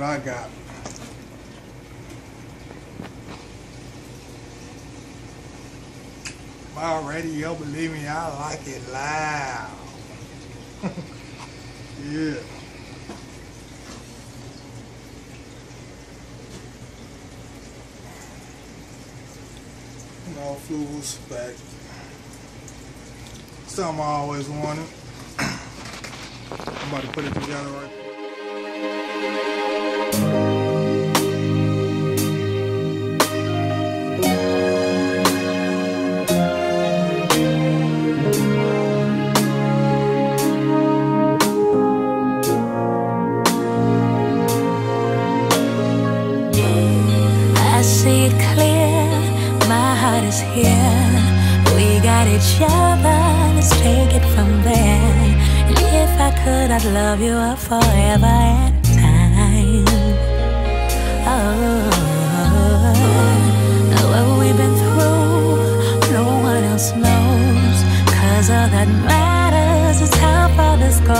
What I got. My radio, believe me, I like it loud. yeah. No Fluval spec. Something I always wanted. I'm about to put it together right if I could, I'd love you forever All that matters is how far this goes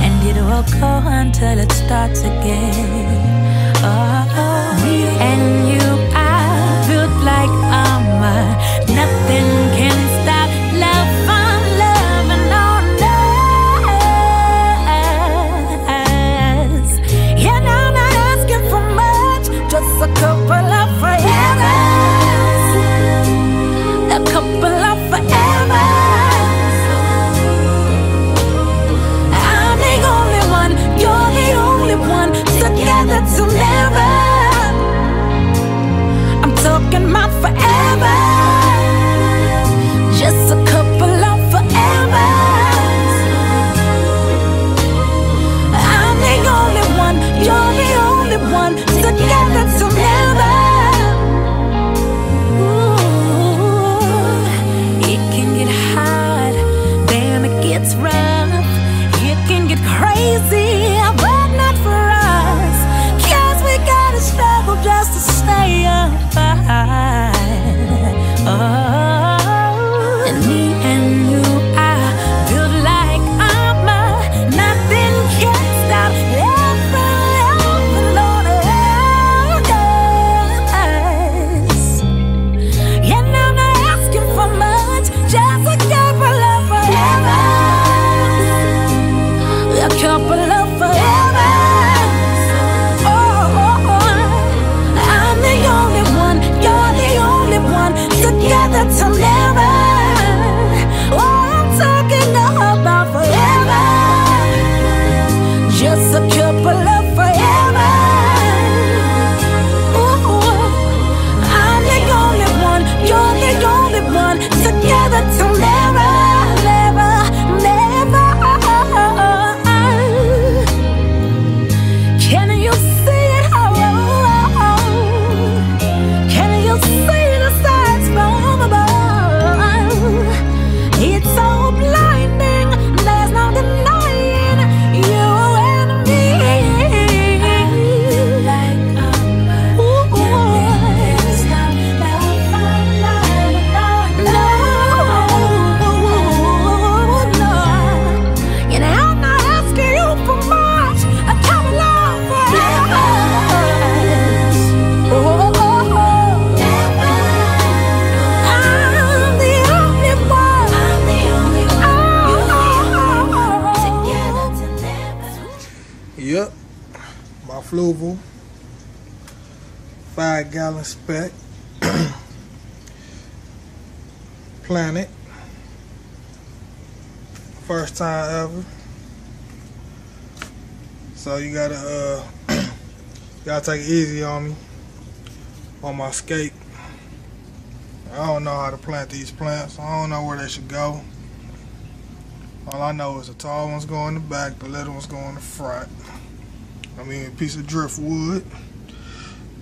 and it will go until it starts again. Oh, oh couple My Fluval. Five gallon spec. Planet. First time ever. So you gotta uh you gotta take it easy on me. On my skate. I don't know how to plant these plants. I don't know where they should go. All I know is the tall ones go in the back, the little ones go in the front. I mean, a piece of driftwood,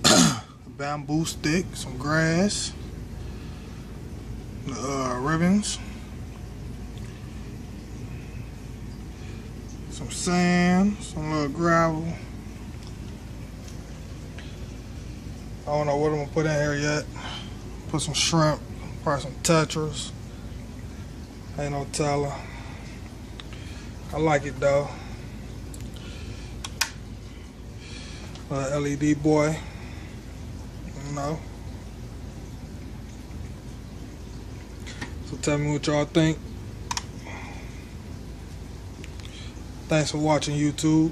a bamboo stick, some grass, uh, ribbons, some sand, some little gravel. I don't know what I'm gonna put in here yet. Put some shrimp, probably some tetras. Ain't no telling. I like it though. Uh, LED boy. You know. So tell me what y'all think. Thanks for watching YouTube.